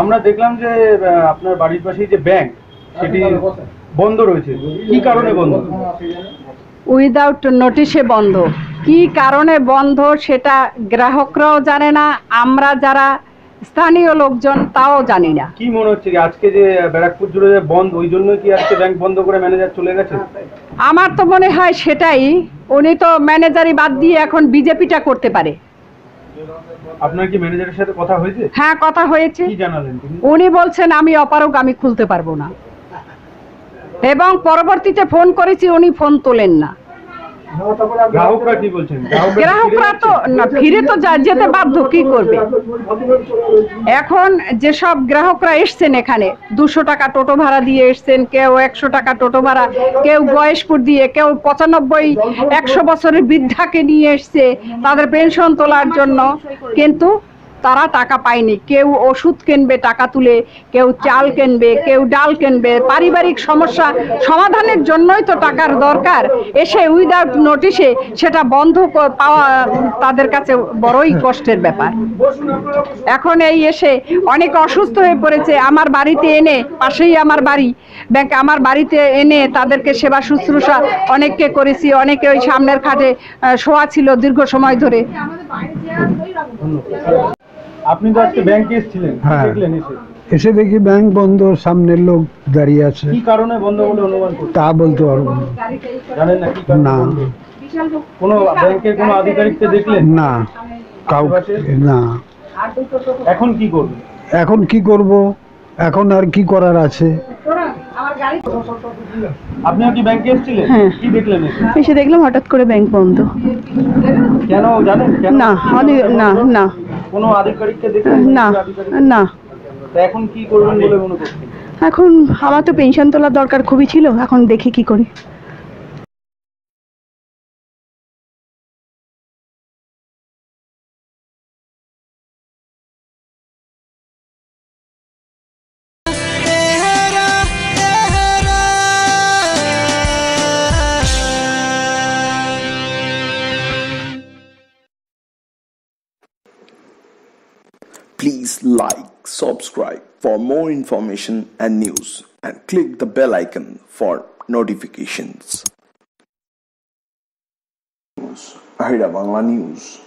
আমরা দেখলাম যে আপনার বাড়ির পাশে যে ব্যাংক সেটি বন্ধ রয়েছে। কি কারণে বন্ধ? উইদাউট নোটিশে বন্ধ। কি কারণে বন্ধ সেটা গ্রাহকরাও জানে না, আমরা যারা স্থানীয় লোকজন তাও জানি না। কি মনে হচ্ছে আজকে যে ব্যারাকপুর জুড়ে যে বন্ধ ওই জন্যই কি আজকে ব্যাংক বন্ধ করে ম্যানেজার চলে গেছে? আমার তো মনে হয় সেটাই উনি তো ম্যানেজারি বাদ দিয়ে এখন বিজেপিটা করতে পারে। আপনার কি ম্যানেজারের সাথে কথা হয়েছে? হ্যাঁ কথা হয়েছে। কি জানালেন উনি বলছেন আমি অপারগ আমি খুলতে পারব না। এবং পরবর্তীতে ফোন করেছি উনি ফোন তোলেন না। গ্রাহকরা কি বলছেন? গ্রাহকরা তো না ফিরে তো যেতে বাধ্য কি করবে? এখন যেসব গ্রাহকরা এসছেন এখানে দুশো টাকা টোটো ভাড়া দিয়ে এসছেন কেউ একশো টাকা টোটো ভাড়া কেউ বয়স্কুর দিয়ে কেউ পঁচানব্বই একশো বছরের বৃদ্ধাকে নিয়ে এসছে তাদের পেনশন তোলার জন্য। কিন্তু তারা টাকা পায়নি। কেউ ওষুধ কিনবে, টাকা তুলে, কেউ চাল কিনবে, কেউ ডাল কিনবে। পারিবারিক সমস্যা সমাধানের জন্যই তো টাকার দরকার। এসে উইদাউট নোটিশে সেটা বন্ধ পাওয়া তাদের কাছে বড়ই কষ্টের ব্যাপার। এখন এই এসে অনেক অসুস্থ হয়ে পড়েছে। আমার বাড়িতে এনে, পাশেই আমার বাড়ি, ব্যাংক আমার বাড়িতে এনে তাদেরকে সেবা শুশ্রূষা অনেককে করেছি। অনেকে ওই সামনের খাটে শোয়া ছিল দীর্ঘ সময় ধরে। আপনি তো আজকে ব্যাংকে এসেছিলেন হ্যাঁ। দেখলেন এসে? এসে দেখি ব্যাংক বন্ধ সামনের লোক দাঁড়িয়ে আছে। কি কারণে বন্ধ বলে অনুমান করছেন? তা বলতে পারব না। জানেন না কি কারণে না। বন্ধ? কোনো ব্যাংকের কোনো আধিকারিককে দেখলেন? না। কাউকে না। এখন কি করবেন? এখন কি করব? এখন আর কি করার আছে? আপনিও কি ব্যাংকে এসেছিলেন? হ্যাঁ। কি দেখলেন এসে? এসে দেখলাম হঠাৎ করে ব্যাংক বন্ধ। কেন জানেন? কেন? না অনেক না না। কোনো আধিকারিককে না না। এখন কি করবেন বলে মনে করছেন? এখন আমার তো পেনশন তোলার দরকার খুবই ছিল এখন দেখি কি করি। Please like, subscribe for more information and news and click the bell icon for notifications. Ahira Bangla News